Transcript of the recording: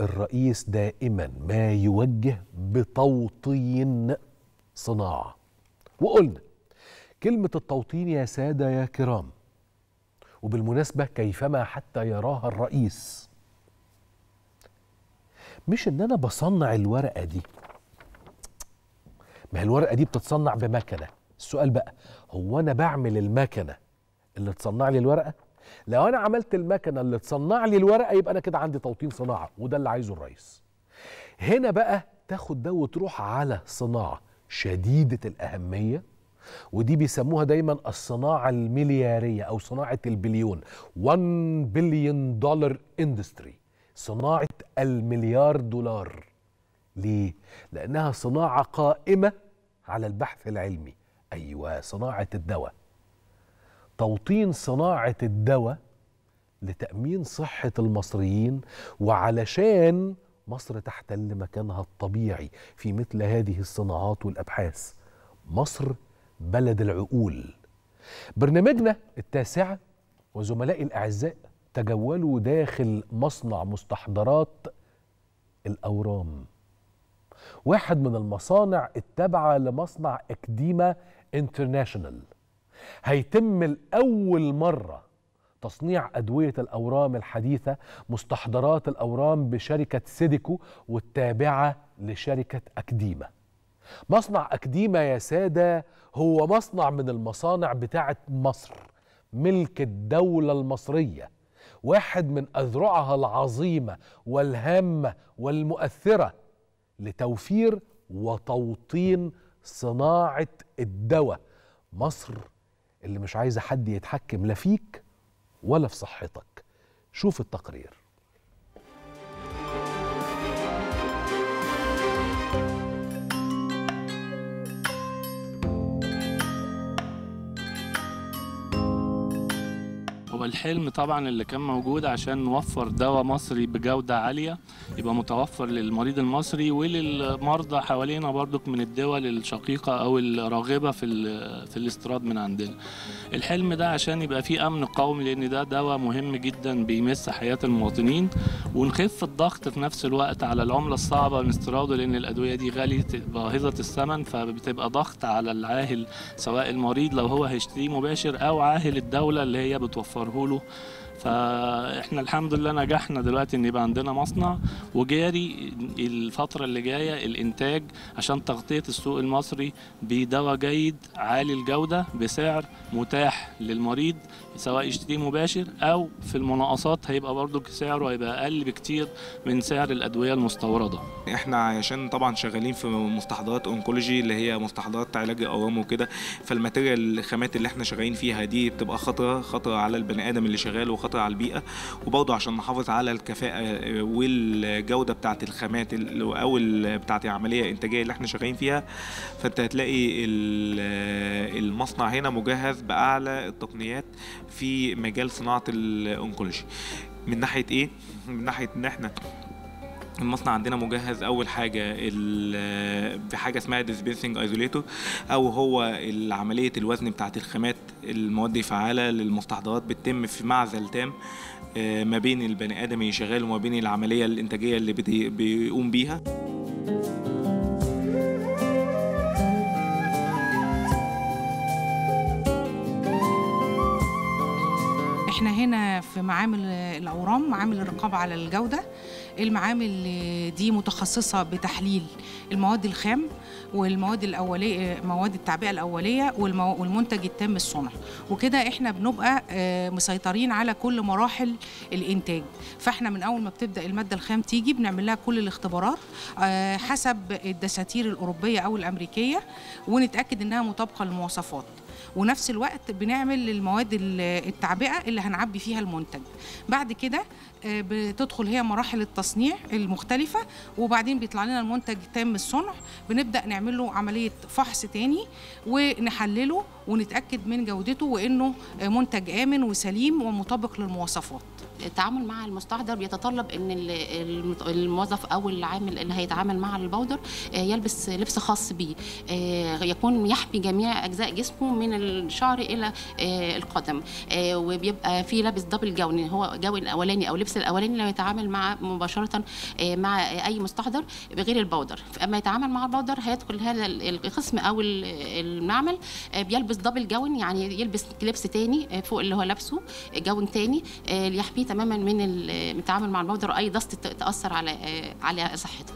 الرئيس دائما ما يوجه بتوطين صناعة. وقلنا كلمة التوطين يا سادة يا كرام وبالمناسبة كيفما حتى يراها الرئيس. مش إن أنا بصنع الورقة دي. ما هي الورقة دي بتتصنع بمكنة. السؤال بقى هو أنا بعمل المكنة اللي تصنع لي الورقة؟ لو أنا عملت المكنة اللي تصنع لي الورقة يبقى أنا كده عندي توطين صناعة وده اللي عايزه الرئيس. هنا بقى تاخد ده وتروح على صناعة شديدة الأهمية ودي بيسموها دايما الصناعة المليارية أو صناعة البليون 1 billion dollar industry صناعة المليار دولار. ليه؟ لأنها صناعة قائمة على البحث العلمي. أيوة صناعة الدواء. توطين صناعة الدواء لتأمين صحة المصريين وعلشان مصر تحتل مكانها الطبيعي في مثل هذه الصناعات والأبحاث. مصر بلد العقول. برنامجنا التاسعة وزملائي الأعزاء تجولوا داخل مصنع مستحضرات الأورام. واحد من المصانع التابعة لمصنع إكديما انترناشونال هيتم الأول مرة تصنيع أدوية الأورام الحديثة مستحضرات الأورام بشركة سيديكو والتابعة لشركة أكديما. مصنع أكديما يا سادة هو مصنع من المصانع بتاعة مصر ملك الدولة المصرية واحد من أذرعها العظيمة والهامة والمؤثرة لتوفير وتوطين صناعة الدواء. مصر اللي مش عايزة حد يتحكم لا فيك ولا في صحتك. شوف التقرير. هو الحلم طبعا اللي كان موجود عشان نوفر دواء مصري بجودة عالية يبقى متوفر للمريض المصري وللمرضى حوالينا برضك من الدول الشقيقة أو الراغبة في, في الاستيراد من عندنا. الحلم ده عشان يبقى فيه أمن قومي لأن ده دواء مهم جدا بيمس حياة المواطنين ونخف الضغط في نفس الوقت على العملة الصعبة من استيراده لأن الأدوية دي غالية باهظة الثمن فبتبقى ضغط على العاهل سواء المريض لو هو هيشتريه مباشر أو عاهل الدولة اللي هي بتوفره. له فاحنا الحمد لله نجحنا دلوقتي إن يبقى عندنا مصنع. وجاري الفترة اللي جاية الإنتاج عشان تغطية السوق المصري بدواء جيد عالي الجودة بسعر متاح للمريض سواء يشتريه مباشر أو في المناقصات هيبقى برضو سعره هيبقى أقل بكتير من سعر الأدوية المستوردة. إحنا عشان طبعا شغالين في مستحضرات أونكولوجي اللي هي مستحضرات علاج الأورام وكده فال material الخامات اللي إحنا شغالين فيها دي بتبقى خطرة خطرة على البني آدم اللي شغال وخطرة على البيئة وبرضه عشان نحافظ على الكفاءة والجودة بتاعه الخامات أو بتاعه العملية الإنتاجية اللي إحنا شغالين فيها. فأنت هتلاقي المصنع هنا مجهز بأعلى التقنيات في مجال صناعة ال oncology. من ناحية إيه؟ من ناحية إن إحنا المصنع عندنا مجهز أول حاجة بحاجه اسمها dispensing isolator أو هو عمليه الوزن بتاعة الخامات المواد الفعالة للمستحضرات بتتم في معزل تام ما بين البني آدم اللي شغال وما بين العملية الإنتاجية اللي بيقوم بيها. إحنا هنا في معامل الاورام معامل الرقابة على الجودة. المعامل دي متخصصة بتحليل المواد الخام والمواد الأولية مواد التعبئة الأولية والمنتج التام الصنع. وكده إحنا بنبقى مسيطرين على كل مراحل الإنتاج. فإحنا من أول ما بتبدأ المادة الخام تيجي بنعمل لها كل الاختبارات حسب الدساتير الأوروبية أو الأمريكية ونتأكد إنها مطابقة للمواصفات. ونفس الوقت بنعمل المواد التعبئة اللي هنعبي فيها المنتج. بعد كده بتدخل هي مراحل التصنيع المختلفة وبعدين بيطلع لنا المنتج تام الصنع. بنبدأ نعمل له عملية فحص تاني ونحلله ونتأكد من جودته وإنه منتج آمن وسليم ومطابق للمواصفات. التعامل مع المستحضر بيتطلب إن الموظف أو العامل اللي هيتعامل مع البودر آه، يلبس لبس خاص بيه آه، يكون يحمي جميع أجزاء جسمه من الشعر إلى آه، القدم. وبيبقى في لابس double gown هو gown الأولاني أو لبس الأولاني لما يتعامل مع مباشرة مع أي مستحضر بغير ال powder أما يتعامل مع ال powder هيدخل هذا ال- القسم أو ال- المعمل بيلبس double gown يعني يلبس لبس تاني فوق اللي هو لابسه gown تاني ليحميه تماما من ال- من التعامل مع ال powder وأي dust ت- تأثر على آه، على صحته.